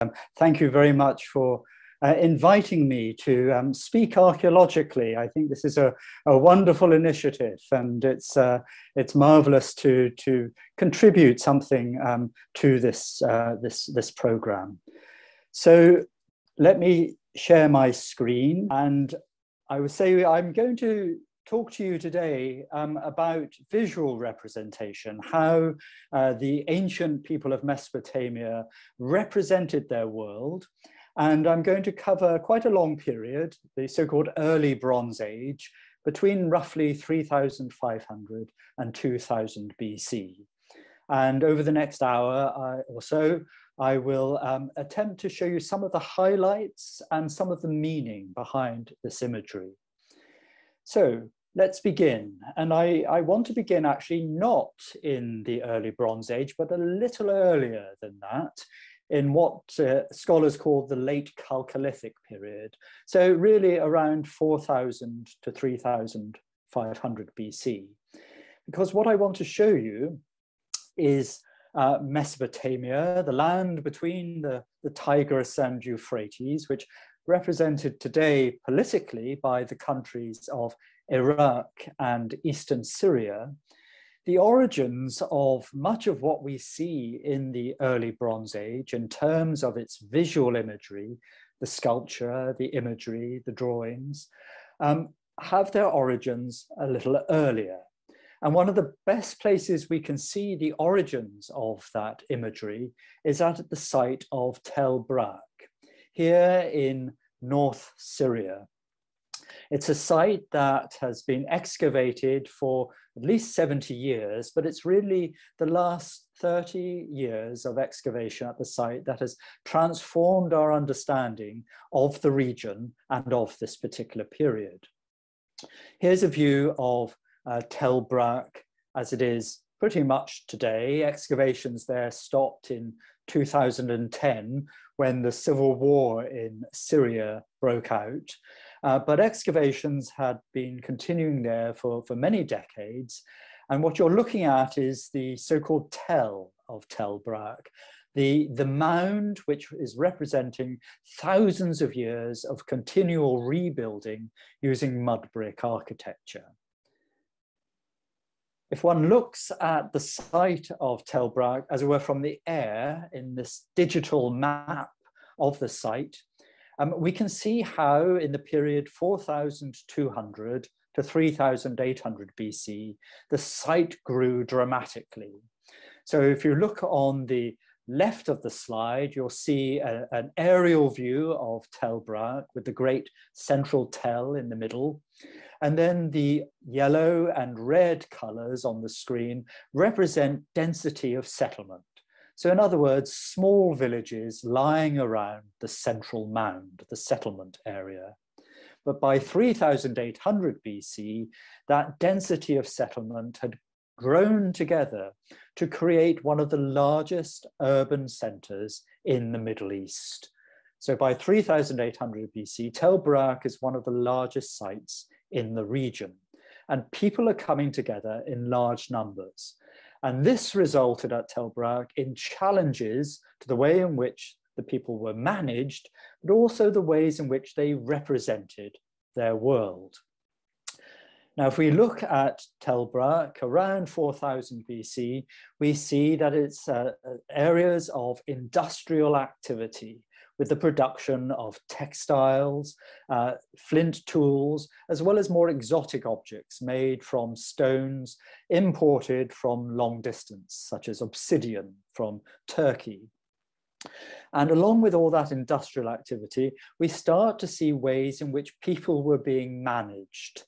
Um, thank you very much for uh, inviting me to um, speak archaeologically. I think this is a, a wonderful initiative and it's, uh, it's marvelous to, to contribute something um, to this, uh, this, this program. So let me share my screen and I would say I'm going to talk to you today um, about visual representation, how uh, the ancient people of Mesopotamia represented their world. And I'm going to cover quite a long period, the so-called early Bronze Age, between roughly 3,500 and 2000 BC. And over the next hour uh, or so, I will um, attempt to show you some of the highlights and some of the meaning behind this imagery. So let's begin. And I, I want to begin actually not in the early Bronze Age, but a little earlier than that, in what uh, scholars call the late Chalcolithic period. So really around 4000 to 3500 BC. Because what I want to show you is uh, Mesopotamia, the land between the, the Tigris and Euphrates, which represented today politically by the countries of Iraq and Eastern Syria, the origins of much of what we see in the early Bronze Age in terms of its visual imagery, the sculpture, the imagery, the drawings, um, have their origins a little earlier. And one of the best places we can see the origins of that imagery is at the site of Tel Brak, here in North Syria. It's a site that has been excavated for at least 70 years, but it's really the last 30 years of excavation at the site that has transformed our understanding of the region and of this particular period. Here's a view of uh, Tel Brak as it is pretty much today. Excavations there stopped in 2010 when the civil war in Syria broke out. Uh, but excavations had been continuing there for, for many decades. And what you're looking at is the so-called tell of Tel Brak, the, the mound which is representing thousands of years of continual rebuilding using mud brick architecture. If one looks at the site of Tel Brak, as it were from the air in this digital map of the site, um, we can see how in the period 4200 to 3800 BC, the site grew dramatically. So if you look on the left of the slide, you'll see a, an aerial view of Tel Brak with the great central tell in the middle. And then the yellow and red colors on the screen represent density of settlement. So in other words, small villages lying around the central mound, the settlement area. But by 3800 BC, that density of settlement had grown together to create one of the largest urban centers in the Middle East. So by 3800 BC, Tel Brak is one of the largest sites in the region. And people are coming together in large numbers. And this resulted at Tel Brak in challenges to the way in which the people were managed, but also the ways in which they represented their world. Now, if we look at Tel Brak around 4000 BC, we see that it's uh, areas of industrial activity with the production of textiles, uh, flint tools, as well as more exotic objects made from stones imported from long distance, such as obsidian from Turkey. And along with all that industrial activity, we start to see ways in which people were being managed.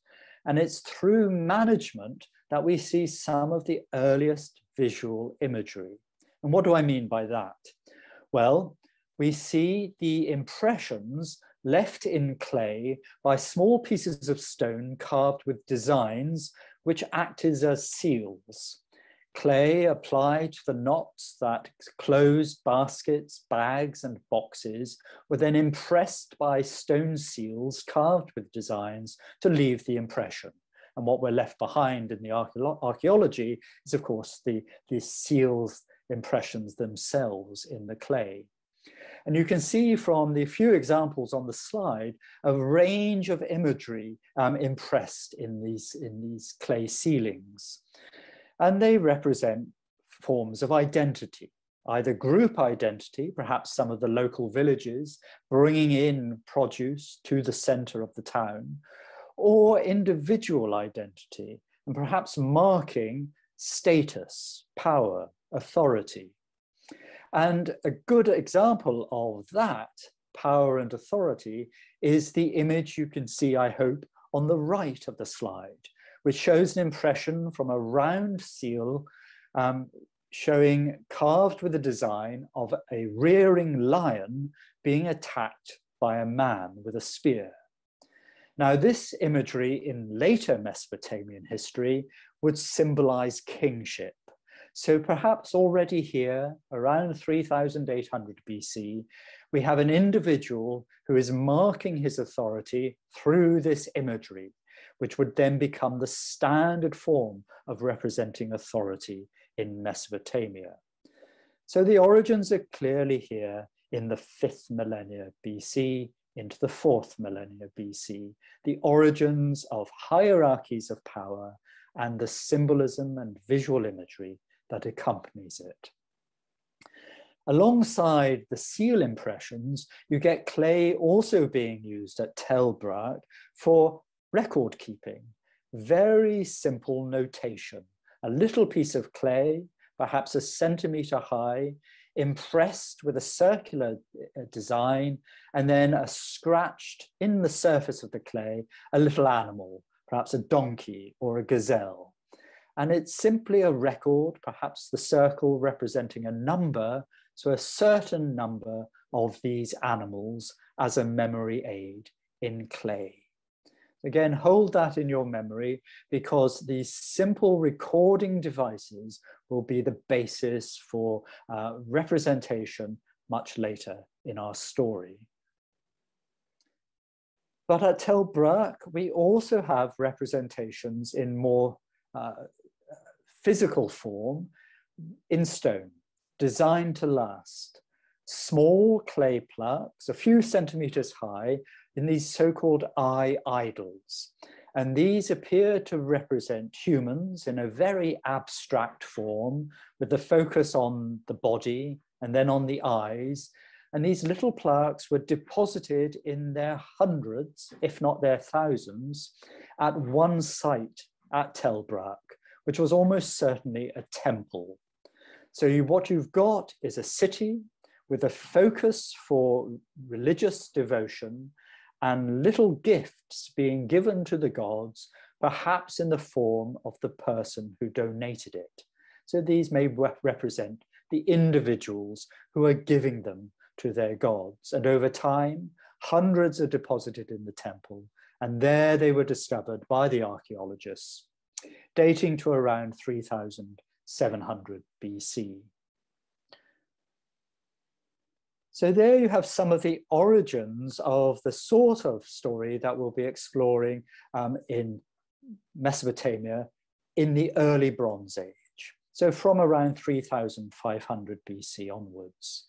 And it's through management that we see some of the earliest visual imagery. And what do I mean by that? Well, we see the impressions left in clay by small pieces of stone carved with designs which acted as seals. Clay applied to the knots that closed baskets, bags, and boxes were then impressed by stone seals carved with designs to leave the impression. And what we're left behind in the archaeology is, of course, the, the seals impressions themselves in the clay. And you can see from the few examples on the slide a range of imagery um, impressed in these, in these clay sealings. And they represent forms of identity, either group identity, perhaps some of the local villages bringing in produce to the center of the town, or individual identity, and perhaps marking status, power, authority. And a good example of that power and authority is the image you can see, I hope, on the right of the slide, which shows an impression from a round seal um, showing carved with a design of a rearing lion being attacked by a man with a spear. Now, this imagery in later Mesopotamian history would symbolize kingship. So perhaps already here, around 3800 BC, we have an individual who is marking his authority through this imagery, which would then become the standard form of representing authority in Mesopotamia. So the origins are clearly here in the fifth millennia BC into the fourth millennia BC, the origins of hierarchies of power and the symbolism and visual imagery that accompanies it. Alongside the seal impressions, you get clay also being used at Tel Brak for record keeping, very simple notation a little piece of clay, perhaps a centimeter high, impressed with a circular uh, design, and then a scratched in the surface of the clay, a little animal, perhaps a donkey or a gazelle. And it's simply a record, perhaps the circle representing a number, so a certain number of these animals as a memory aid in clay. Again, hold that in your memory because these simple recording devices will be the basis for uh, representation much later in our story. But at Tel Brak, we also have representations in more uh, physical form in stone, designed to last. Small clay plaques, a few centimeters high, in these so-called eye idols. And these appear to represent humans in a very abstract form with the focus on the body and then on the eyes. And these little plaques were deposited in their hundreds, if not their thousands, at one site at Tel Brak, which was almost certainly a temple. So you, what you've got is a city with a focus for religious devotion and little gifts being given to the gods, perhaps in the form of the person who donated it. So these may represent the individuals who are giving them to their gods. And over time, hundreds are deposited in the temple, and there they were discovered by the archaeologists, dating to around 3700 BC. So there you have some of the origins of the sort of story that we'll be exploring um, in Mesopotamia in the early Bronze Age. So from around 3500 BC onwards.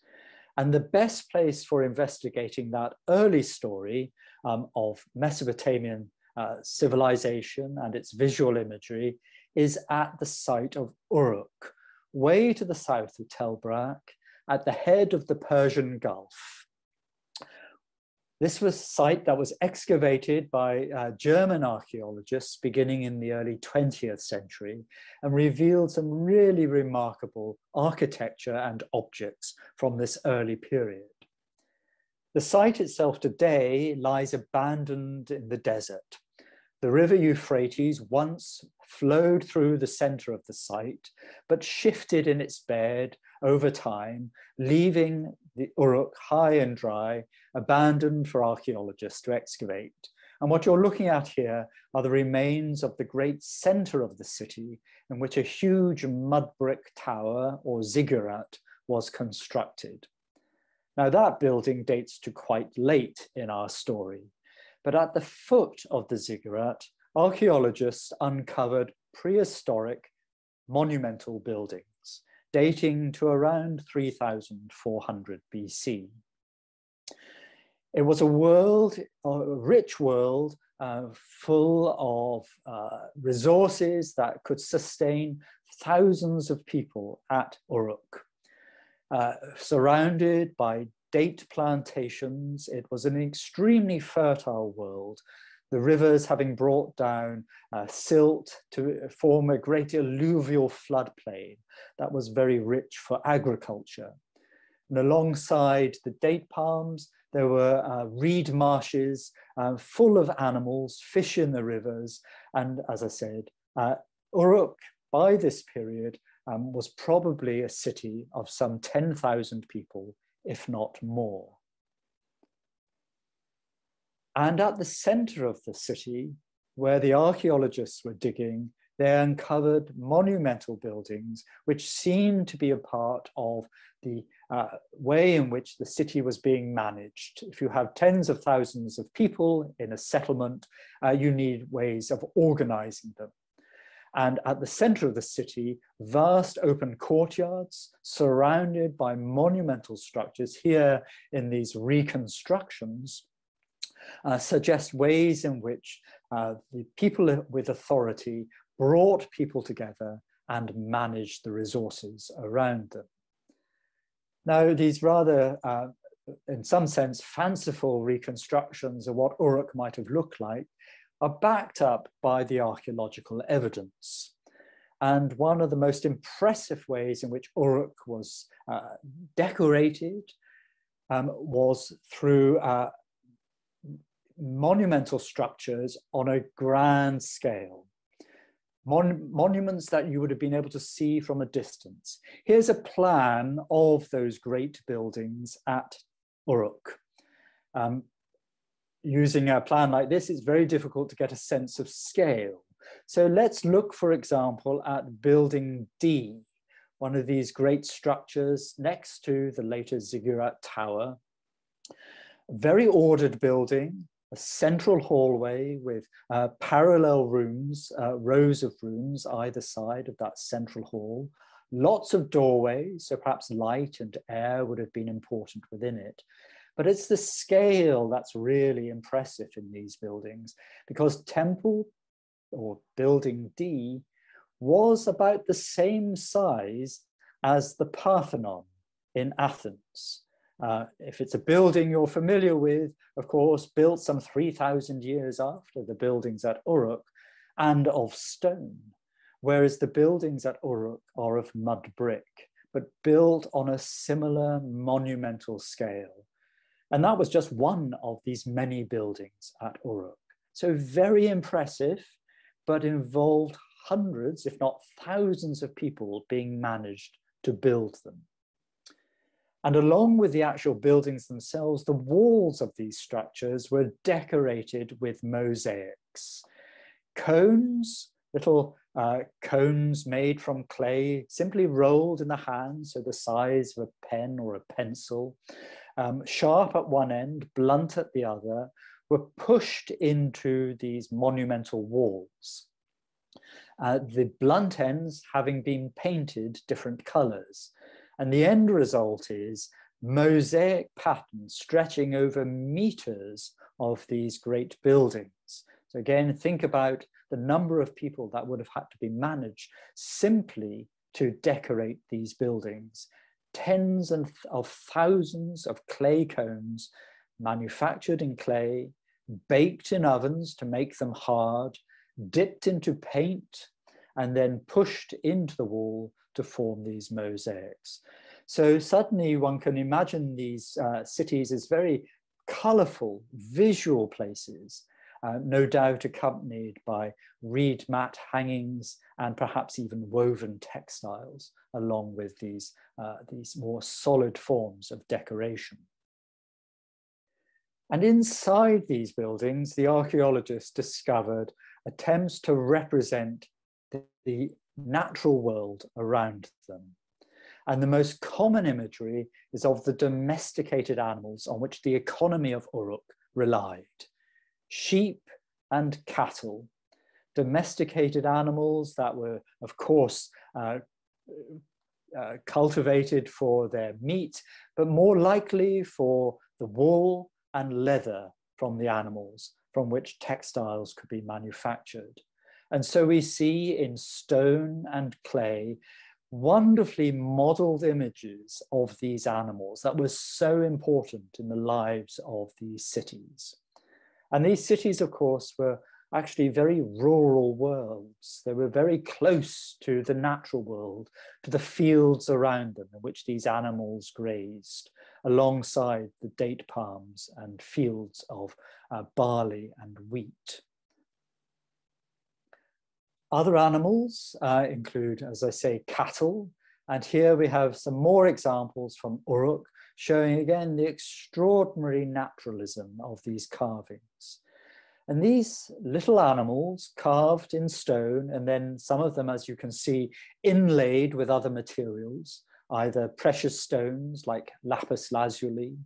And the best place for investigating that early story um, of Mesopotamian uh, civilization and its visual imagery is at the site of Uruk, way to the south of Tel Brak, at the head of the Persian Gulf. This was a site that was excavated by uh, German archaeologists beginning in the early 20th century and revealed some really remarkable architecture and objects from this early period. The site itself today lies abandoned in the desert. The river Euphrates once flowed through the center of the site, but shifted in its bed over time, leaving the Uruk high and dry, abandoned for archaeologists to excavate. And what you're looking at here are the remains of the great center of the city in which a huge mud brick tower or ziggurat was constructed. Now that building dates to quite late in our story, but at the foot of the ziggurat, archaeologists uncovered prehistoric monumental buildings dating to around 3400 BC. It was a world, a rich world, uh, full of uh, resources that could sustain thousands of people at Uruk. Uh, surrounded by date plantations, it was an extremely fertile world, the rivers having brought down uh, silt to form a great alluvial floodplain that was very rich for agriculture. And alongside the date palms, there were uh, reed marshes uh, full of animals, fish in the rivers. And as I said, uh, Uruk by this period um, was probably a city of some 10,000 people, if not more. And at the center of the city, where the archaeologists were digging, they uncovered monumental buildings which seemed to be a part of the uh, way in which the city was being managed. If you have tens of thousands of people in a settlement, uh, you need ways of organizing them. And at the center of the city, vast open courtyards surrounded by monumental structures here in these reconstructions uh, suggest ways in which uh, the people with authority brought people together and managed the resources around them. Now, these rather, uh, in some sense, fanciful reconstructions of what Uruk might have looked like are backed up by the archaeological evidence. And one of the most impressive ways in which Uruk was uh, decorated um, was through uh, monumental structures on a grand scale. Mon monuments that you would have been able to see from a distance. Here's a plan of those great buildings at Uruk. Um, using a plan like this, it's very difficult to get a sense of scale. So let's look, for example, at building D, one of these great structures next to the later Ziggurat Tower. Very ordered building, a central hallway with uh, parallel rooms, uh, rows of rooms either side of that central hall, lots of doorways, so perhaps light and air would have been important within it. But it's the scale that's really impressive in these buildings because temple or building D was about the same size as the Parthenon in Athens. Uh, if it's a building you're familiar with, of course, built some 3,000 years after the buildings at Uruk and of stone, whereas the buildings at Uruk are of mud brick, but built on a similar monumental scale. And that was just one of these many buildings at Uruk. So very impressive, but involved hundreds, if not thousands of people being managed to build them. And along with the actual buildings themselves, the walls of these structures were decorated with mosaics. Cones, little uh, cones made from clay, simply rolled in the hand, so the size of a pen or a pencil, um, sharp at one end, blunt at the other, were pushed into these monumental walls. Uh, the blunt ends having been painted different colors. And the end result is mosaic patterns stretching over meters of these great buildings. So again, think about the number of people that would have had to be managed simply to decorate these buildings. Tens of thousands of clay cones manufactured in clay, baked in ovens to make them hard, dipped into paint, and then pushed into the wall to form these mosaics. So suddenly one can imagine these uh, cities as very colorful, visual places, uh, no doubt accompanied by reed mat hangings and perhaps even woven textiles along with these, uh, these more solid forms of decoration. And inside these buildings, the archaeologists discovered attempts to represent the, the natural world around them. And the most common imagery is of the domesticated animals on which the economy of Uruk relied. Sheep and cattle, domesticated animals that were, of course, uh, uh, cultivated for their meat, but more likely for the wool and leather from the animals from which textiles could be manufactured. And so we see in stone and clay wonderfully modeled images of these animals that were so important in the lives of these cities. And these cities, of course, were actually very rural worlds. They were very close to the natural world, to the fields around them in which these animals grazed, alongside the date palms and fields of uh, barley and wheat. Other animals uh, include, as I say, cattle. And here we have some more examples from Uruk, showing again the extraordinary naturalism of these carvings. And these little animals carved in stone, and then some of them, as you can see, inlaid with other materials, either precious stones like lapis lazuli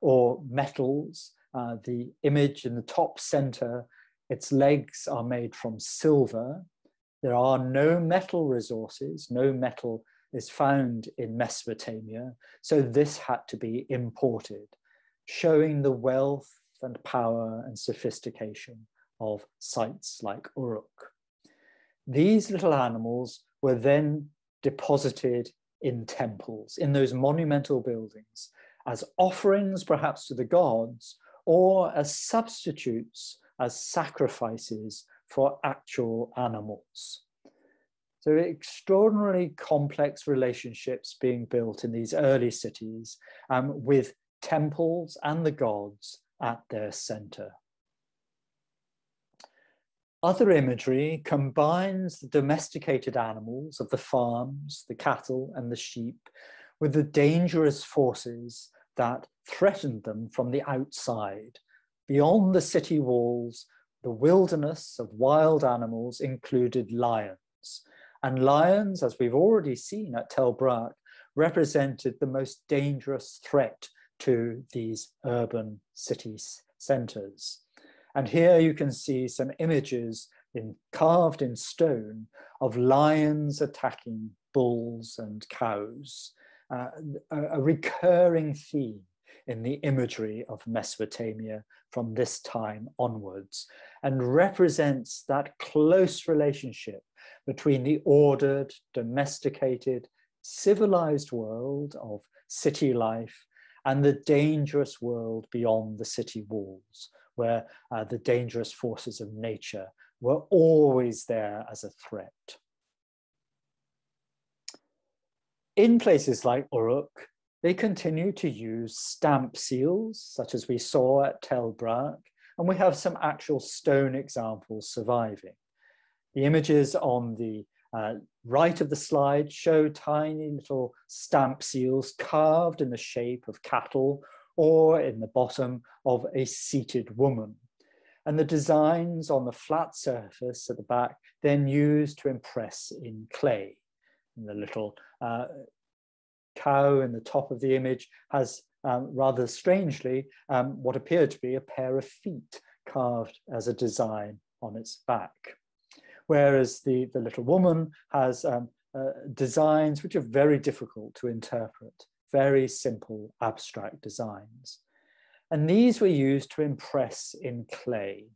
or metals. Uh, the image in the top center, its legs are made from silver, there are no metal resources, no metal is found in Mesopotamia, so this had to be imported, showing the wealth and power and sophistication of sites like Uruk. These little animals were then deposited in temples, in those monumental buildings, as offerings perhaps to the gods, or as substitutes, as sacrifices for actual animals. So extraordinarily complex relationships being built in these early cities um, with temples and the gods at their center. Other imagery combines the domesticated animals of the farms, the cattle and the sheep with the dangerous forces that threatened them from the outside, beyond the city walls the wilderness of wild animals included lions. And lions, as we've already seen at Tel Brak, represented the most dangerous threat to these urban city centers. And here you can see some images in, carved in stone of lions attacking bulls and cows, uh, a, a recurring theme in the imagery of Mesopotamia from this time onwards and represents that close relationship between the ordered, domesticated, civilized world of city life and the dangerous world beyond the city walls, where uh, the dangerous forces of nature were always there as a threat. In places like Uruk, they continue to use stamp seals, such as we saw at Tel Brak, and we have some actual stone examples surviving. The images on the uh, right of the slide show tiny little stamp seals carved in the shape of cattle or in the bottom of a seated woman. And the designs on the flat surface at the back then used to impress in clay. And the little uh, cow in the top of the image has um, rather strangely um, what appeared to be a pair of feet carved as a design on its back. Whereas the, the little woman has um, uh, designs which are very difficult to interpret, very simple abstract designs. And these were used to impress in clay.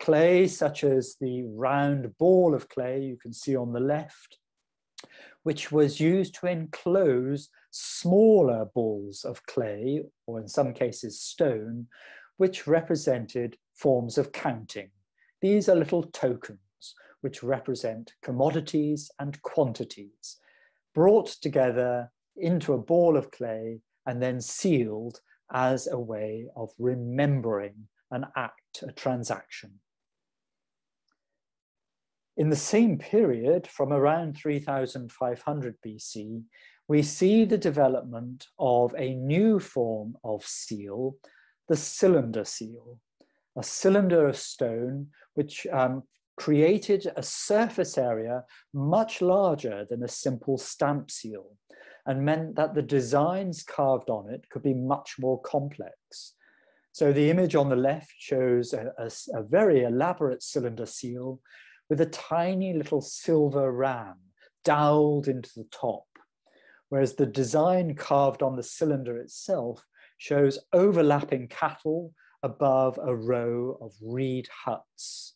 Clay such as the round ball of clay you can see on the left, which was used to enclose smaller balls of clay, or in some cases stone, which represented forms of counting. These are little tokens which represent commodities and quantities brought together into a ball of clay and then sealed as a way of remembering an act, a transaction. In the same period, from around 3500 BC, we see the development of a new form of seal, the cylinder seal, a cylinder of stone which um, created a surface area much larger than a simple stamp seal and meant that the designs carved on it could be much more complex. So the image on the left shows a, a, a very elaborate cylinder seal with a tiny little silver ram dowled into the top, whereas the design carved on the cylinder itself shows overlapping cattle above a row of reed huts.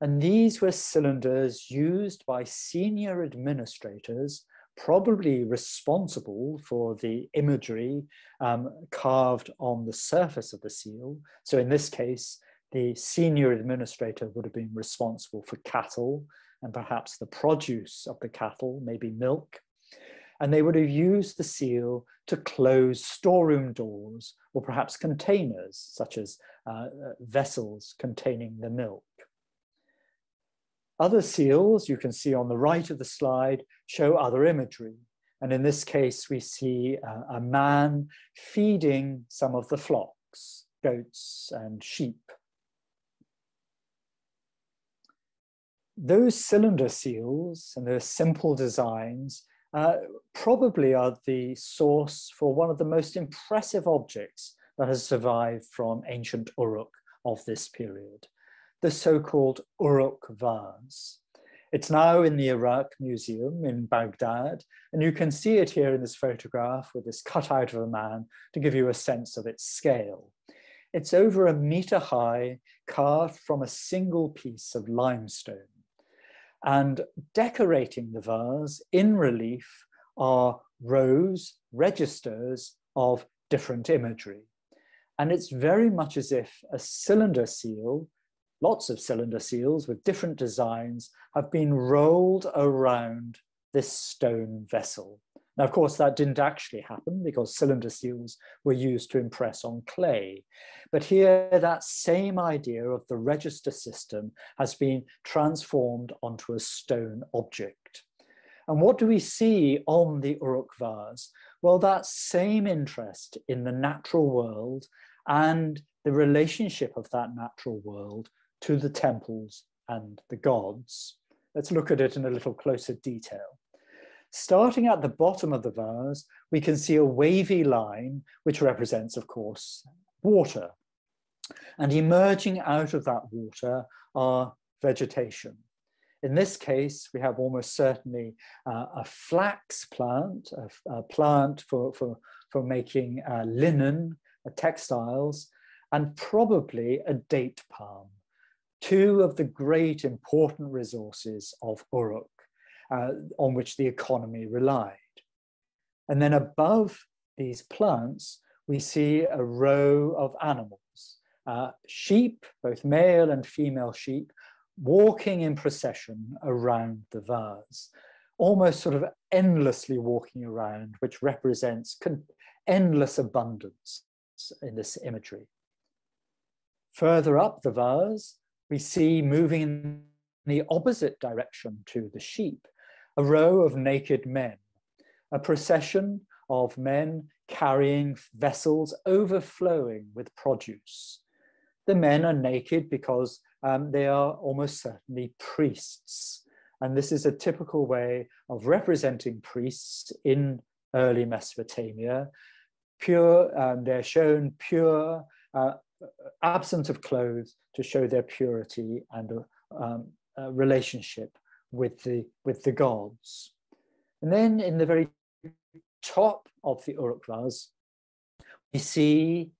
And these were cylinders used by senior administrators, probably responsible for the imagery um, carved on the surface of the seal. So in this case, the senior administrator would have been responsible for cattle and perhaps the produce of the cattle, maybe milk. And they would have used the seal to close storeroom doors or perhaps containers, such as uh, uh vessels containing the milk. Other seals you can see on the right of the slide show other imagery. And in this case, we see a, a man feeding some of the flocks, goats and sheep. Those cylinder seals and those simple designs uh, probably are the source for one of the most impressive objects that has survived from ancient Uruk of this period the so-called Uruk vase. It's now in the Iraq Museum in Baghdad, and you can see it here in this photograph with this cutout of a man to give you a sense of its scale. It's over a meter high, carved from a single piece of limestone. And decorating the vase in relief are rows, registers of different imagery. And it's very much as if a cylinder seal lots of cylinder seals with different designs have been rolled around this stone vessel. Now, of course, that didn't actually happen because cylinder seals were used to impress on clay. But here, that same idea of the register system has been transformed onto a stone object. And what do we see on the Uruk vase? Well, that same interest in the natural world and the relationship of that natural world to the temples and the gods. Let's look at it in a little closer detail. Starting at the bottom of the vase, we can see a wavy line, which represents, of course, water. And emerging out of that water are vegetation. In this case, we have almost certainly uh, a flax plant, a, a, plant for, for, for making uh, linen, uh, textiles, and probably a date palm two of the great important resources of Uruk uh, on which the economy relied. And then above these plants, we see a row of animals, uh, sheep, both male and female sheep, walking in procession around the vase, almost sort of endlessly walking around, which represents endless abundance in this imagery. Further up the vase, we see moving in the opposite direction to the sheep, a row of naked men, a procession of men carrying vessels overflowing with produce. The men are naked because um, they are almost certainly priests. And this is a typical way of representing priests in early Mesopotamia. Pure, um, they're shown pure, uh, absent of clothes to show their purity and um, a relationship with the, with the gods. And then in the very top of the Uruk vase, we see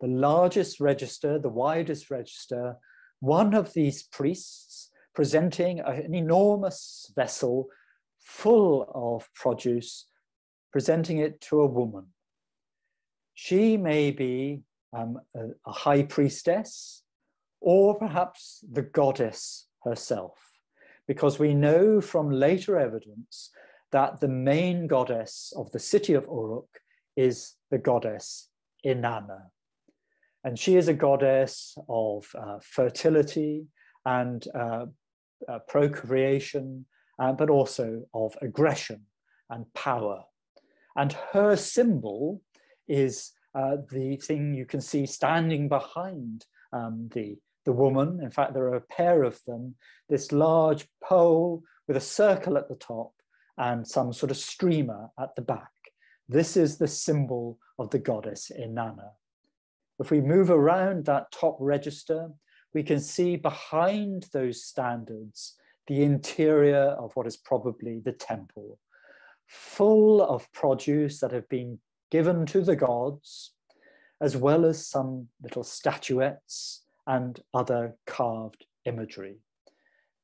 the largest register, the widest register, one of these priests presenting an enormous vessel full of produce, presenting it to a woman. She may be um, a, a high priestess, or perhaps the goddess herself, because we know from later evidence that the main goddess of the city of Uruk is the goddess Inanna. And she is a goddess of uh, fertility and uh, uh, procreation, uh, but also of aggression and power. And her symbol is uh, the thing you can see standing behind um, the, the woman. In fact, there are a pair of them, this large pole with a circle at the top and some sort of streamer at the back. This is the symbol of the goddess Inanna. If we move around that top register, we can see behind those standards the interior of what is probably the temple, full of produce that have been given to the gods, as well as some little statuettes and other carved imagery.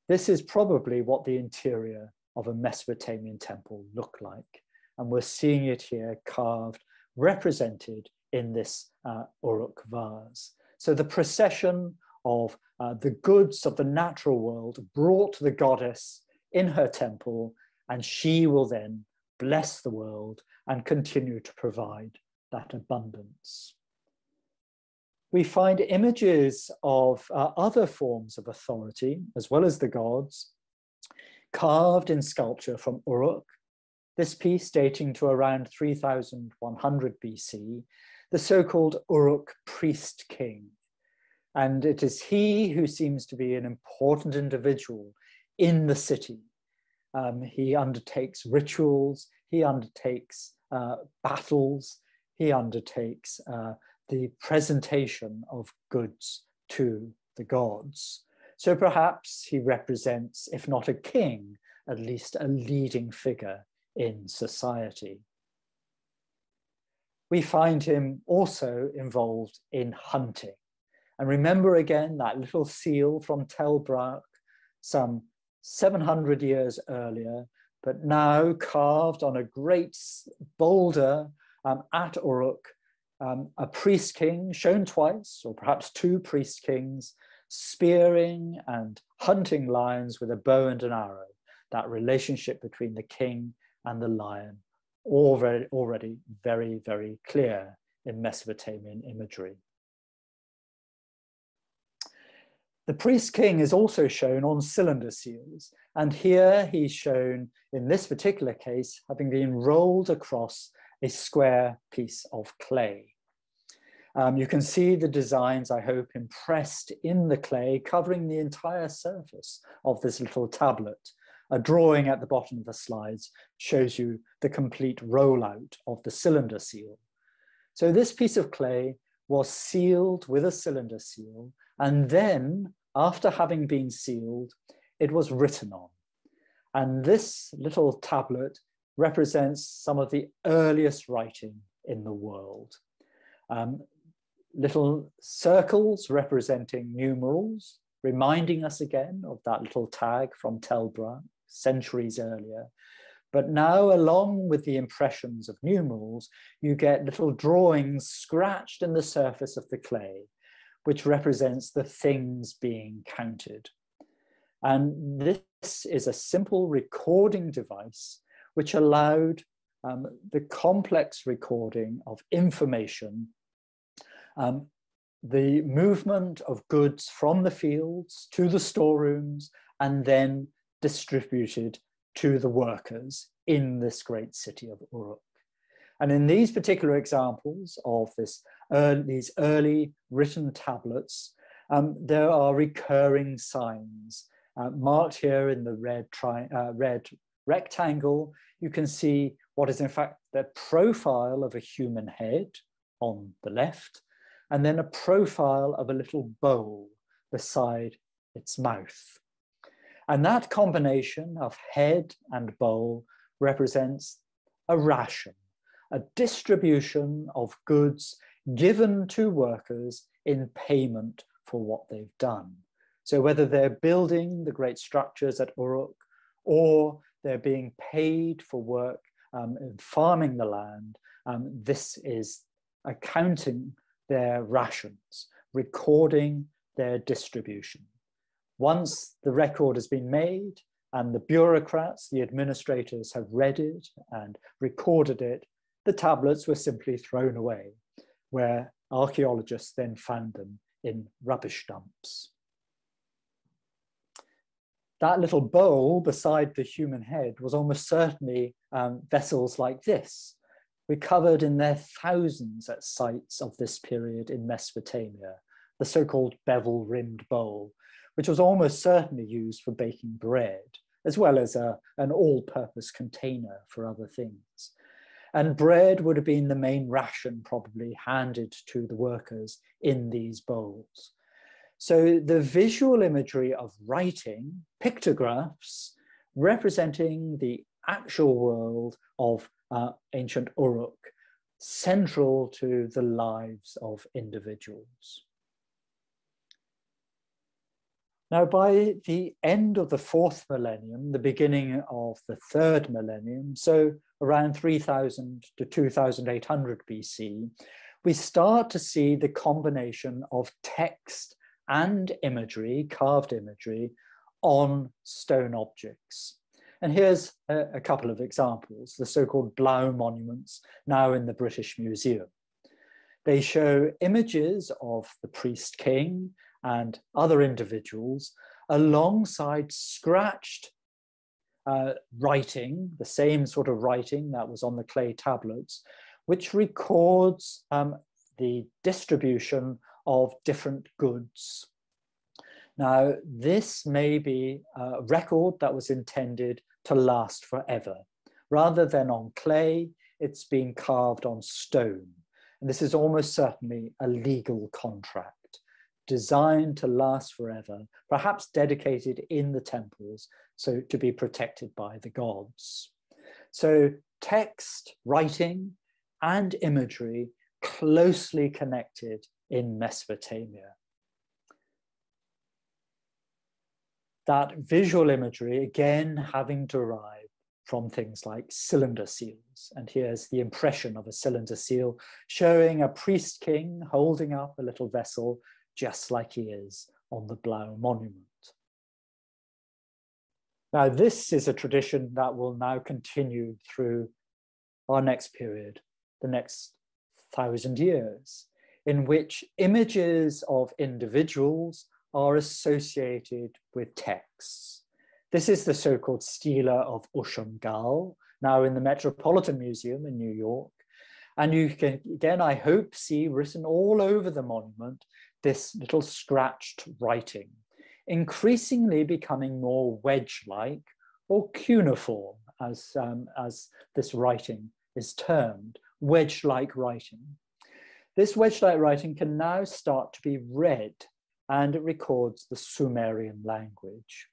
This is probably what the interior of a Mesopotamian temple looked like. And we're seeing it here carved, represented in this uh, Uruk vase. So the procession of uh, the goods of the natural world brought the goddess in her temple, and she will then bless the world and continue to provide that abundance. We find images of uh, other forms of authority, as well as the gods, carved in sculpture from Uruk. This piece dating to around 3100 BC, the so-called Uruk priest king. And it is he who seems to be an important individual in the city. Um, he undertakes rituals, he undertakes uh, battles, he undertakes uh, the presentation of goods to the gods. So perhaps he represents, if not a king, at least a leading figure in society. We find him also involved in hunting. And remember again that little seal from Tel Brak, some 700 years earlier, but now carved on a great boulder um, at Uruk, um, a priest king shown twice, or perhaps two priest kings, spearing and hunting lions with a bow and an arrow. That relationship between the king and the lion, already, already very, very clear in Mesopotamian imagery. The priest king is also shown on cylinder seals, and here he's shown, in this particular case, having been rolled across a square piece of clay. Um, you can see the designs, I hope, impressed in the clay, covering the entire surface of this little tablet. A drawing at the bottom of the slides shows you the complete rollout of the cylinder seal. So this piece of clay was sealed with a cylinder seal and then after having been sealed, it was written on. And this little tablet represents some of the earliest writing in the world. Um, little circles representing numerals, reminding us again of that little tag from Tel Brak centuries earlier. But now, along with the impressions of numerals, you get little drawings scratched in the surface of the clay which represents the things being counted. And this is a simple recording device which allowed um, the complex recording of information, um, the movement of goods from the fields to the storerooms, and then distributed to the workers in this great city of Uruk. And in these particular examples of this, these early written tablets, um, there are recurring signs uh, marked here in the red, uh, red rectangle. You can see what is in fact the profile of a human head on the left, and then a profile of a little bowl beside its mouth. And that combination of head and bowl represents a ration a distribution of goods given to workers in payment for what they've done. So whether they're building the great structures at Uruk or they're being paid for work um, in farming the land, um, this is accounting their rations, recording their distribution. Once the record has been made and the bureaucrats, the administrators have read it and recorded it, the tablets were simply thrown away, where archaeologists then found them in rubbish dumps. That little bowl beside the human head was almost certainly um, vessels like this, recovered in their thousands at sites of this period in Mesopotamia, the so-called bevel-rimmed bowl, which was almost certainly used for baking bread, as well as a, an all-purpose container for other things. And bread would have been the main ration probably handed to the workers in these bowls. So the visual imagery of writing, pictographs, representing the actual world of uh, ancient Uruk, central to the lives of individuals. Now, by the end of the fourth millennium, the beginning of the third millennium, so around 3000 to 2800 BC, we start to see the combination of text and imagery, carved imagery, on stone objects. And here's a, a couple of examples, the so-called Blau monuments, now in the British Museum. They show images of the priest king and other individuals alongside scratched uh, writing, the same sort of writing that was on the clay tablets, which records um, the distribution of different goods. Now, this may be a record that was intended to last forever. Rather than on clay, it's been carved on stone. And this is almost certainly a legal contract designed to last forever, perhaps dedicated in the temples, so to be protected by the gods. So text, writing, and imagery closely connected in Mesopotamia. That visual imagery, again, having derived from things like cylinder seals. And here's the impression of a cylinder seal showing a priest king holding up a little vessel just like he is on the Blau monument. Now, this is a tradition that will now continue through our next period, the next thousand years, in which images of individuals are associated with texts. This is the so-called Stela of Ushumgal, now in the Metropolitan Museum in New York. And you can, again, I hope, see written all over the monument this little scratched writing, increasingly becoming more wedge-like or cuneiform, as, um, as this writing is termed, wedge-like writing. This wedge-like writing can now start to be read and it records the Sumerian language.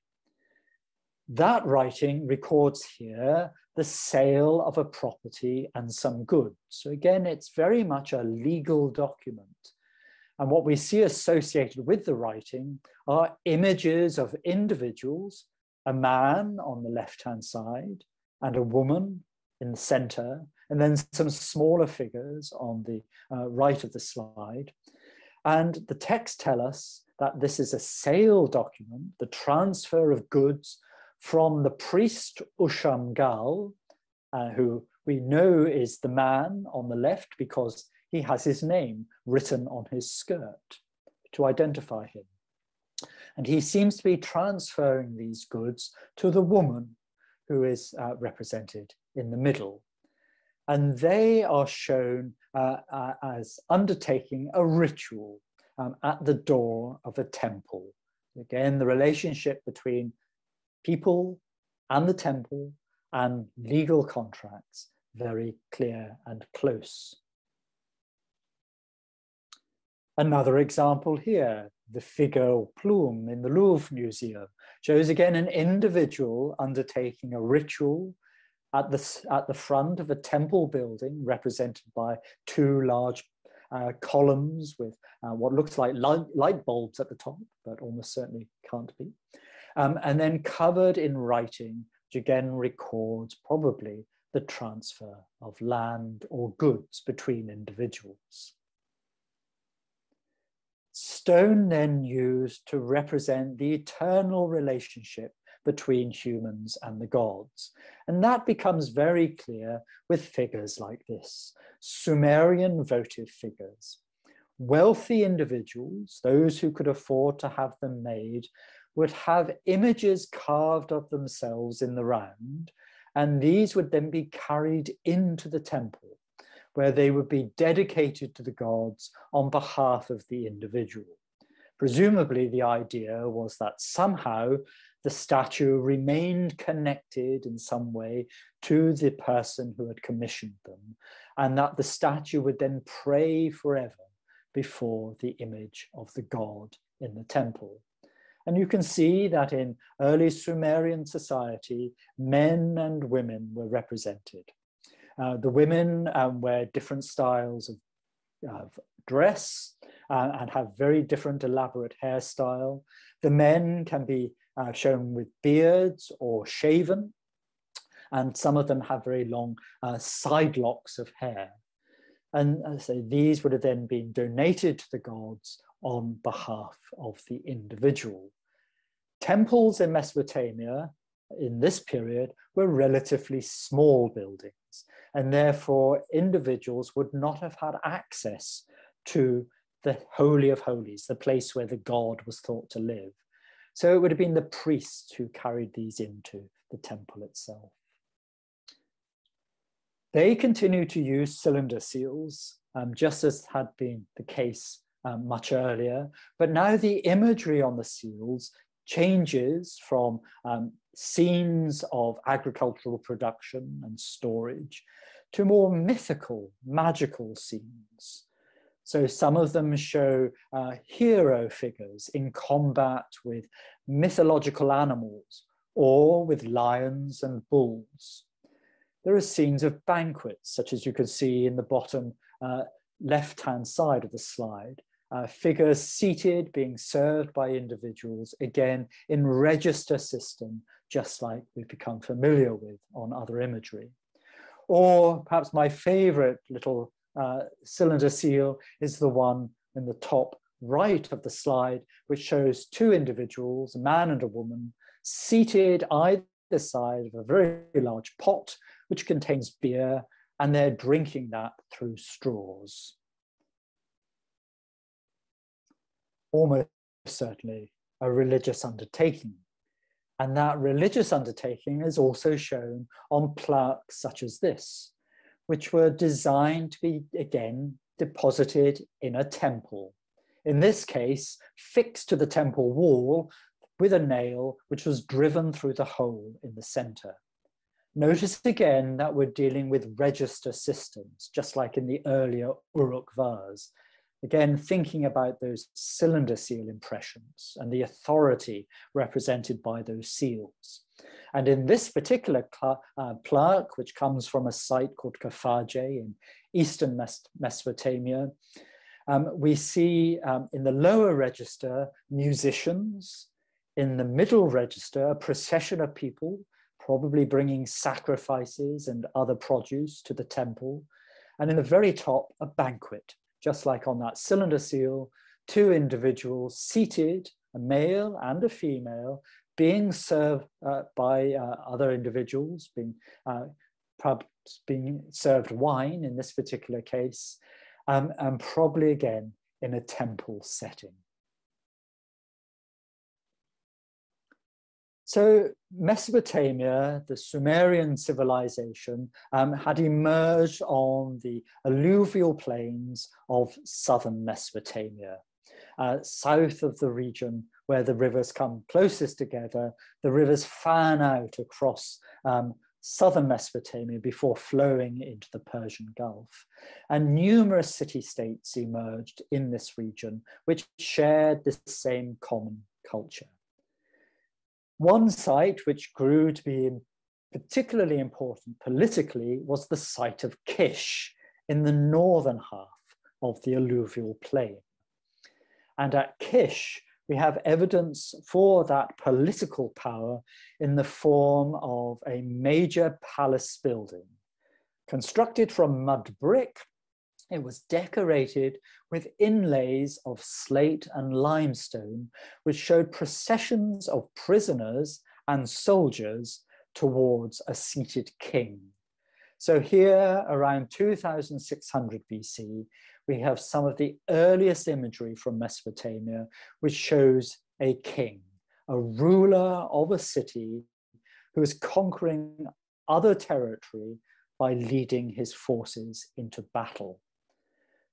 That writing records here the sale of a property and some goods. So again, it's very much a legal document. And what we see associated with the writing are images of individuals, a man on the left-hand side and a woman in the center, and then some smaller figures on the uh, right of the slide. And the text tell us that this is a sale document, the transfer of goods from the priest Ushumgal, uh, who we know is the man on the left because he has his name written on his skirt to identify him. And he seems to be transferring these goods to the woman who is uh, represented in the middle. And they are shown uh, uh, as undertaking a ritual um, at the door of a temple. Again, the relationship between people and the temple and legal contracts very clear and close. Another example here, the figure plume in the Louvre Museum shows again an individual undertaking a ritual at the, at the front of a temple building represented by two large uh, columns with uh, what looks like light, light, bulbs at the top, but almost certainly can't be. Um, and then covered in writing, which again records probably the transfer of land or goods between individuals. Stone then used to represent the eternal relationship between humans and the gods. And that becomes very clear with figures like this, Sumerian votive figures. Wealthy individuals, those who could afford to have them made, would have images carved of themselves in the round, and these would then be carried into the temple, where they would be dedicated to the gods on behalf of the individual. Presumably, the idea was that somehow the statue remained connected in some way to the person who had commissioned them, and that the statue would then pray forever before the image of the god in the temple. And you can see that in early Sumerian society, men and women were represented. Uh, the women um, wear different styles of, of dress uh, and have very different elaborate hairstyle. The men can be uh, shown with beards or shaven, and some of them have very long uh, side locks of hair. And say these would have then been donated to the gods on behalf of the individual. Temples in Mesopotamia in this period were relatively small buildings, and therefore individuals would not have had access to the Holy of Holies, the place where the god was thought to live. So it would have been the priests who carried these into the temple itself. They continue to use cylinder seals, um, just as had been the case um, much earlier, but now the imagery on the seals changes from um, scenes of agricultural production and storage to more mythical, magical scenes. So some of them show uh, hero figures in combat with mythological animals or with lions and bulls. There are scenes of banquets, such as you can see in the bottom uh, left-hand side of the slide, uh, figures seated being served by individuals, again in register system, just like we've become familiar with on other imagery. Or perhaps my favorite little uh, cylinder seal is the one in the top right of the slide, which shows two individuals, a man and a woman, seated either side of a very large pot, which contains beer, and they're drinking that through straws. almost certainly a religious undertaking. And that religious undertaking is also shown on plaques such as this, which were designed to be, again, deposited in a temple. In this case, fixed to the temple wall with a nail which was driven through the hole in the center. Notice again that we're dealing with register systems, just like in the earlier Uruk vase, Again, thinking about those cylinder seal impressions and the authority represented by those seals. And in this particular uh, plaque, which comes from a site called Khafaje in eastern Mes Mesopotamia, um, we see um, in the lower register musicians, in the middle register, a procession of people, probably bringing sacrifices and other produce to the temple, and in the very top, a banquet just like on that cylinder seal, two individuals seated, a male and a female, being served uh, by uh, other individuals, being uh, perhaps being served wine in this particular case, um, and probably again in a temple setting. So Mesopotamia, the Sumerian civilization, um, had emerged on the alluvial plains of southern Mesopotamia. Uh, south of the region where the rivers come closest together, the rivers fan out across um, southern Mesopotamia before flowing into the Persian Gulf. And numerous city-states emerged in this region, which shared the same common culture. One site which grew to be particularly important politically was the site of Kish in the northern half of the alluvial plain. And at Kish, we have evidence for that political power in the form of a major palace building. Constructed from mud brick, it was decorated with inlays of slate and limestone, which showed processions of prisoners and soldiers towards a seated king. So here, around 2600 BC, we have some of the earliest imagery from Mesopotamia, which shows a king, a ruler of a city who is conquering other territory by leading his forces into battle.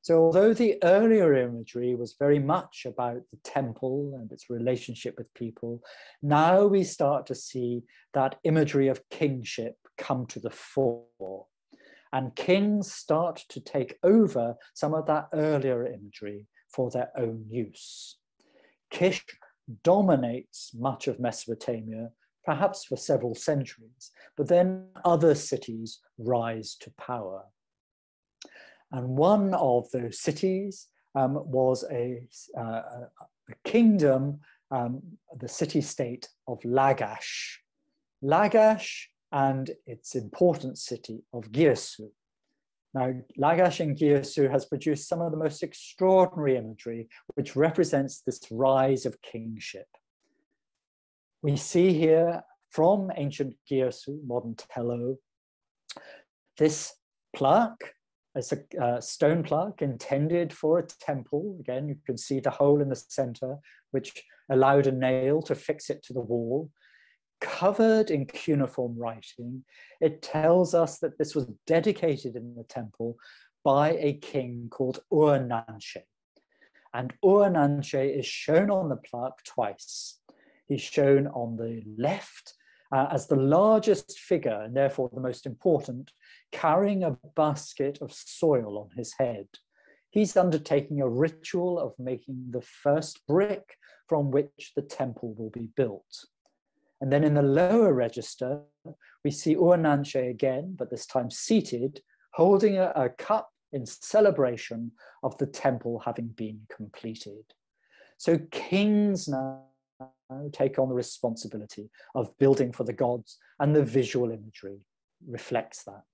So although the earlier imagery was very much about the temple and its relationship with people, now we start to see that imagery of kingship come to the fore. And kings start to take over some of that earlier imagery for their own use. Kish dominates much of Mesopotamia perhaps for several centuries, but then other cities rise to power. And one of those cities um, was a, uh, a kingdom, um, the city state of Lagash. Lagash and its important city of Girsu. Now, Lagash in Girsu has produced some of the most extraordinary imagery, which represents this rise of kingship. We see here from ancient Girsu, modern Tello, this plaque it's a uh, stone plaque intended for a temple. Again, you can see the hole in the center, which allowed a nail to fix it to the wall. Covered in cuneiform writing, it tells us that this was dedicated in the temple by a king called Ur-Nanshe. And Ur-Nanshe is shown on the plaque twice. He's shown on the left uh, as the largest figure and therefore the most important, carrying a basket of soil on his head. He's undertaking a ritual of making the first brick from which the temple will be built. And then in the lower register, we see Ur-Nanshe again, but this time seated, holding a, a cup in celebration of the temple having been completed. So kings now take on the responsibility of building for the gods, and the visual imagery reflects that.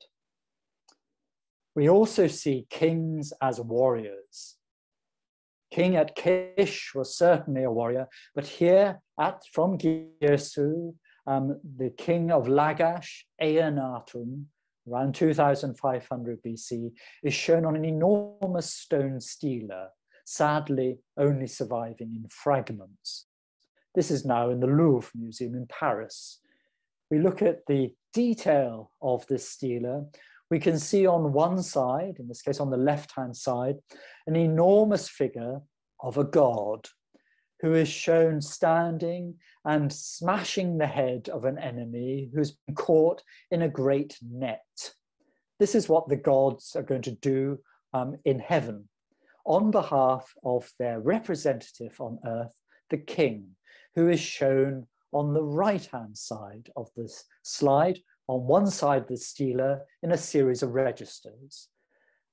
We also see kings as warriors. King at Kish was certainly a warrior, but here at from Girsu, um, the king of Lagash, Eannatum, around 2500 BC, is shown on an enormous stone stela, sadly only surviving in fragments. This is now in the Louvre Museum in Paris. We look at the detail of this stela. We can see on one side, in this case on the left-hand side, an enormous figure of a god who is shown standing and smashing the head of an enemy who's been caught in a great net. This is what the gods are going to do um, in heaven on behalf of their representative on earth, the king, who is shown on the right-hand side of this slide, on one side the stela in a series of registers.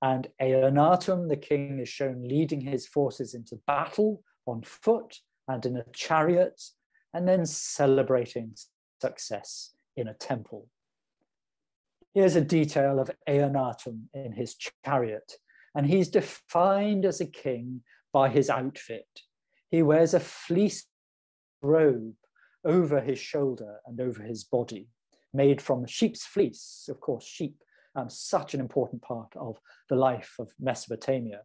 And Eannatum, the king, is shown leading his forces into battle on foot and in a chariot, and then celebrating success in a temple. Here's a detail of Eannatum in his chariot, and he's defined as a king by his outfit. He wears a fleece robe over his shoulder and over his body, made from sheep's fleece. Of course, sheep, um, such an important part of the life of Mesopotamia.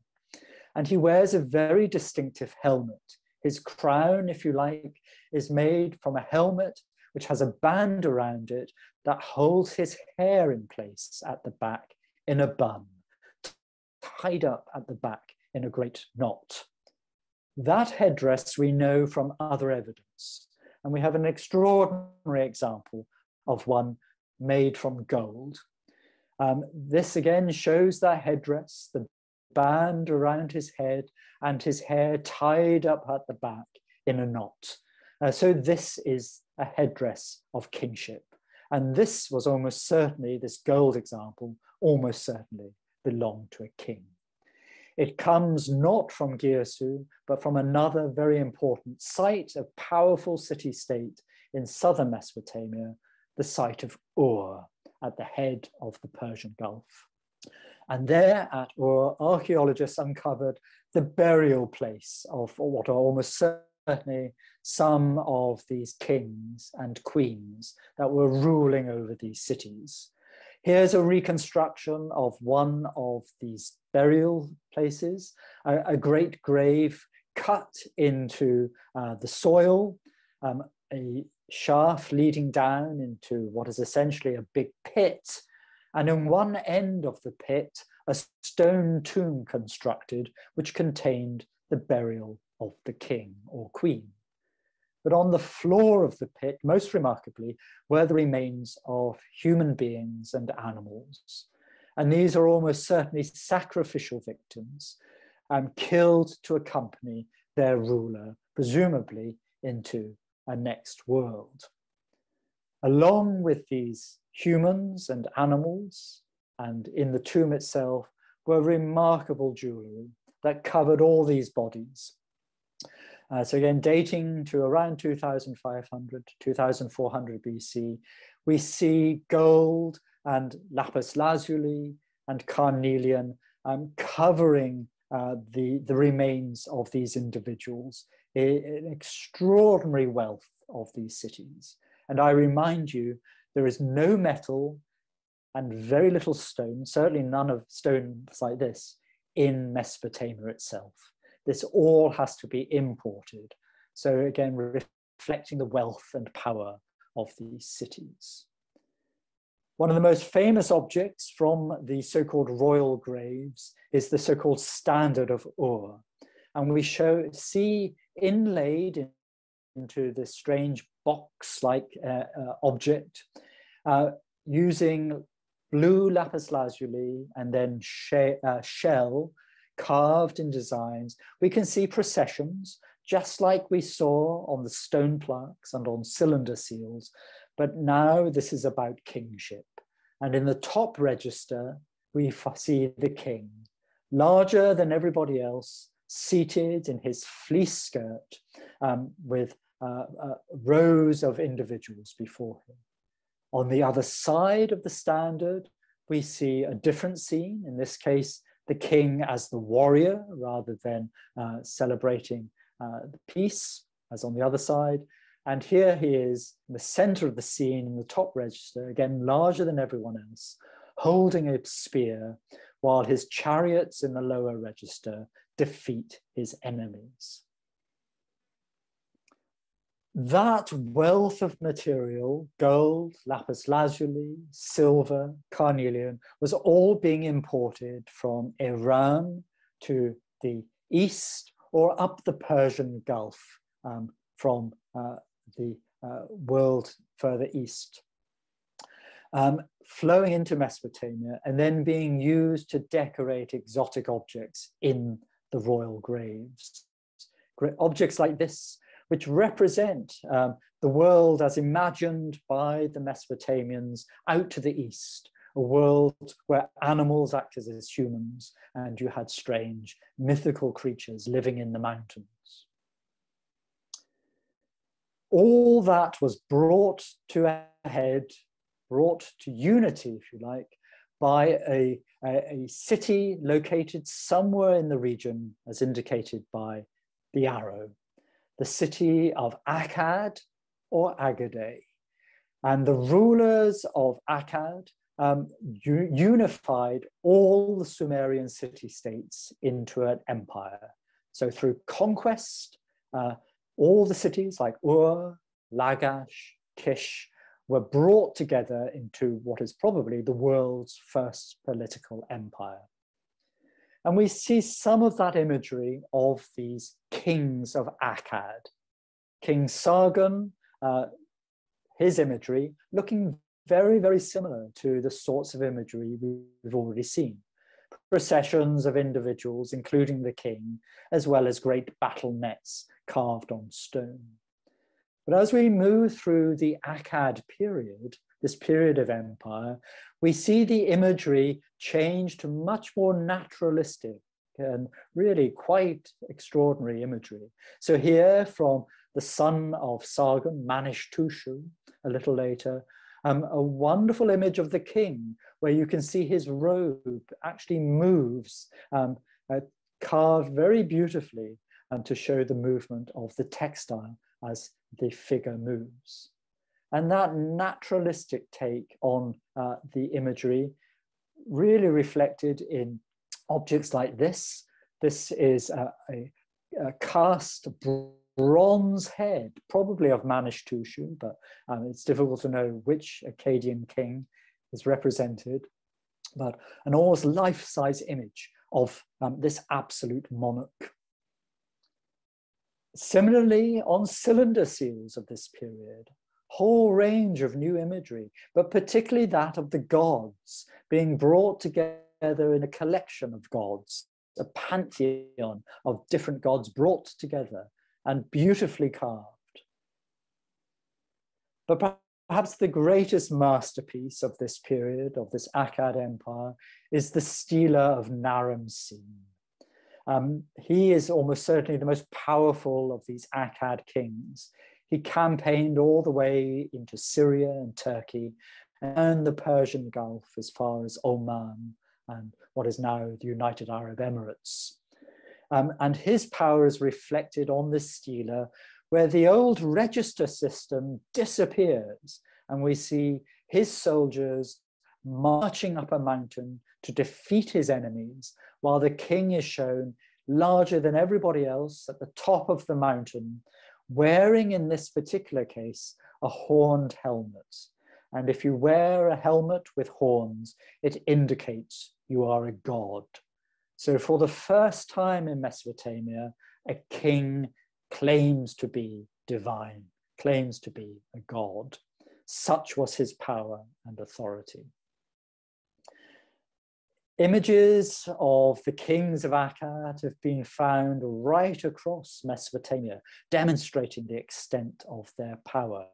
And he wears a very distinctive helmet. His crown, if you like, is made from a helmet which has a band around it that holds his hair in place at the back in a bun, tied up at the back in a great knot. That headdress we know from other evidence. And we have an extraordinary example of one made from gold. Um, this again shows the headdress, the band around his head and his hair tied up at the back in a knot. Uh, so this is a headdress of kingship. And this was almost certainly, this gold example, almost certainly belonged to a king. It comes not from Girsu, but from another very important site, a powerful city state in southern Mesopotamia, the site of Ur at the head of the Persian Gulf. And there at Ur, archaeologists uncovered the burial place of what are almost certainly some of these kings and queens that were ruling over these cities. Here's a reconstruction of one of these burial places, a, a great grave cut into uh, the soil, um, a shaft leading down into what is essentially a big pit. And in one end of the pit, a stone tomb constructed, which contained the burial of the king or queen. But on the floor of the pit, most remarkably, were the remains of human beings and animals. And these are almost certainly sacrificial victims um, killed to accompany their ruler, presumably into a next world. along with these humans and animals, and in the tomb itself, were remarkable jewelry that covered all these bodies. Uh, so again, dating to around 2500, 2400 BC, we see gold and lapis lazuli and carnelian um, covering uh, the, the remains of these individuals, an extraordinary wealth of these cities. And I remind you, there is no metal and very little stone, certainly none of stones like this, in Mesopotamia itself. This all has to be imported. So again, reflecting the wealth and power of these cities. One of the most famous objects from the so-called royal graves is the so-called Standard of Ur. And we show, see inlaid in, into this strange box-like uh, uh, object uh, using blue lapis lazuli and then she uh, shell carved in designs. We can see processions, just like we saw on the stone plaques and on cylinder seals, but now this is about kingship. And in the top register, we see the king, larger than everybody else, seated in his fleece skirt um, with uh, uh, rows of individuals before him. On the other side of the standard, we see a different scene, in this case, the king as the warrior rather than uh, celebrating uh, the peace as on the other side. And here he is in the center of the scene in the top register, again, larger than everyone else, holding a spear while his chariots in the lower register defeat his enemies. That wealth of material, gold, lapis lazuli, silver, carnelian, was all being imported from Iran to the east or up the Persian Gulf um, from uh, the uh, world further east, um, flowing into Mesopotamia and then being used to decorate exotic objects in the royal graves. Objects like this, which represent um, the world as imagined by the Mesopotamians out to the east, a world where animals acted as humans and you had strange mythical creatures living in the mountains all that was brought to a head, brought to unity, if you like, by a, a, a, city located somewhere in the region, as indicated by the arrow, the city of Akkad or Agade. And the rulers of Akkad um, unified all the Sumerian city states into an empire. So through conquest, uh, all the cities like Ur, Lagash, Kish were brought together into what is probably the world's first political empire. And we see some of that imagery of these kings of Akkad. King Sargon, uh, his imagery, looking very, very similar to the sorts of imagery we've already seen. Processions of individuals, including the king, as well as great battle nets carved on stone. But as we move through the Akkad period, this period of empire, we see the imagery change to much more naturalistic and really quite extraordinary imagery. So here from the son of Sargon, Manish-Tushu, a little later, um, a wonderful image of the king where you can see his robe actually moves, um, uh, carved very beautifully and to show the movement of the textile as the figure moves. And that naturalistic take on uh, the imagery really reflected in objects like this. This is a, a, a cast bronze head, probably of Manish-Tushu, but um, it's difficult to know which Akkadian king is represented, but an almost life-size image of um, this absolute monarch. Similarly, on cylinder seals of this period, whole range of new imagery, but particularly that of the gods being brought together in a collection of gods, a pantheon of different gods brought together and beautifully carved. But perhaps the greatest masterpiece of this period, of this Akkad Empire, is the stela of Naram Sin. Um, he is almost certainly the most powerful of these Akkad kings. He campaigned all the way into Syria and Turkey and the Persian Gulf as far as Oman and what is now the United Arab Emirates. Um, and his power is reflected on this stela where the old register system disappears and we see his soldiers marching up a mountain to defeat his enemies while the king is shown larger than everybody else at the top of the mountain, wearing in this particular case a horned helmet. And if you wear a helmet with horns, it indicates you are a god. So for the first time in Mesopotamia, a king claims to be divine, claims to be a god. Such was his power and authority. Images of the kings of Akkad have been found right across Mesopotamia, demonstrating the extent of their power.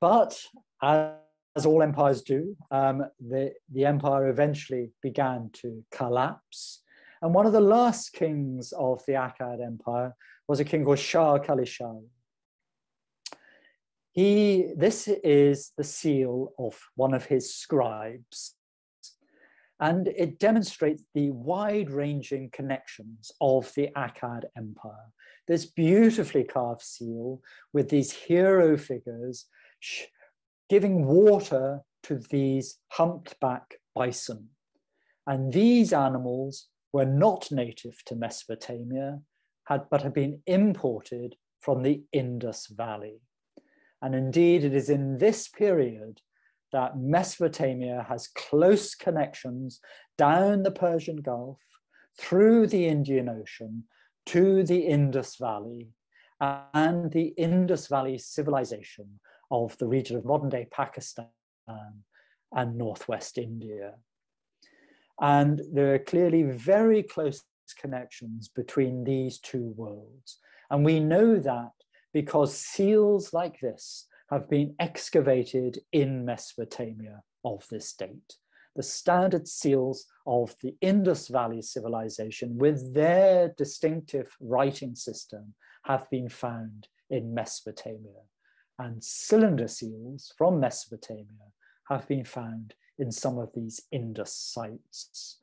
But as all empires do, um, the, the empire eventually began to collapse. And one of the last kings of the Akkad Empire was a king called Shar-kali-sharri. He, this is the seal of one of his scribes. And it demonstrates the wide ranging connections of the Akkad Empire. This beautifully carved seal with these hero figures giving water to these humpback bison. And these animals were not native to Mesopotamia, had, but had been imported from the Indus Valley. And indeed, it is in this period that Mesopotamia has close connections down the Persian Gulf, through the Indian Ocean, to the Indus Valley, and the Indus Valley civilization of the region of modern day Pakistan and Northwest India. And there are clearly very close connections between these two worlds. And we know that because seals like this have been excavated in Mesopotamia of this date. The standard seals of the Indus Valley civilization with their distinctive writing system have been found in Mesopotamia. And cylinder seals from Mesopotamia have been found in some of these Indus sites.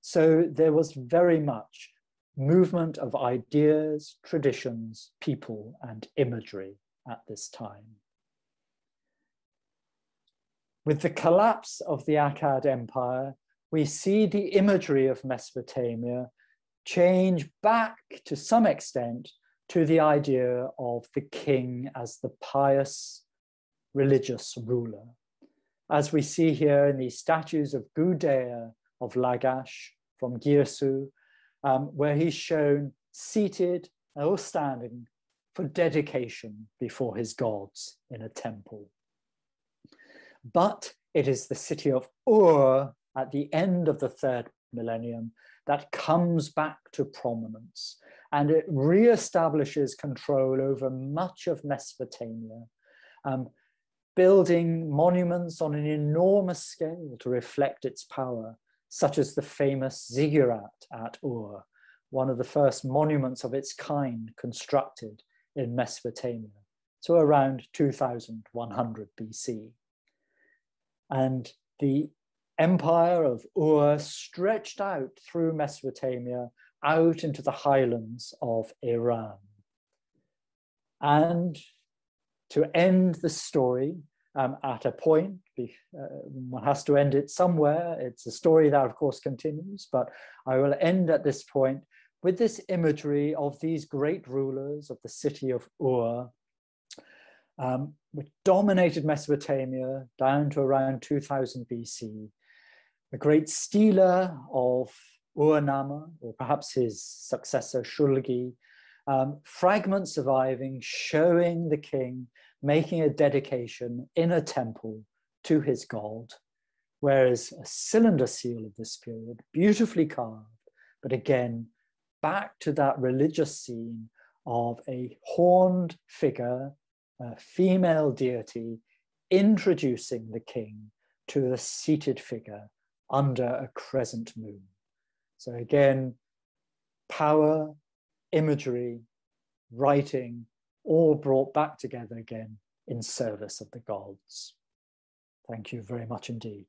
So there was very much movement of ideas, traditions, people, and imagery at this time. With the collapse of the Akkad Empire, we see the imagery of Mesopotamia change back to some extent to the idea of the king as the pious religious ruler as we see here in these statues of Gudea of Lagash from Girsu, um, where he's shown seated or standing for dedication before his gods in a temple. But it is the city of Ur at the end of the third millennium that comes back to prominence and it reestablishes control over much of Mesopotamia. Um, building monuments on an enormous scale to reflect its power, such as the famous ziggurat at Ur, one of the first monuments of its kind constructed in Mesopotamia, so around 2100 BC. And the empire of Ur stretched out through Mesopotamia out into the highlands of Iran. And to end the story um, at a point. Uh, one has to end it somewhere. It's a story that, of course, continues, but I will end at this point with this imagery of these great rulers of the city of Ur, um, which dominated Mesopotamia down to around 2000 BC. The great stela of Ur-Namma, or perhaps his successor Shulgi, um, fragments surviving showing the king making a dedication in a temple to his god, whereas a cylinder seal of this period, beautifully carved, but again, back to that religious scene of a horned figure a female deity introducing the king to the seated figure under a crescent moon. So again, power, imagery, writing, all brought back together again in service of the gods. Thank you very much indeed.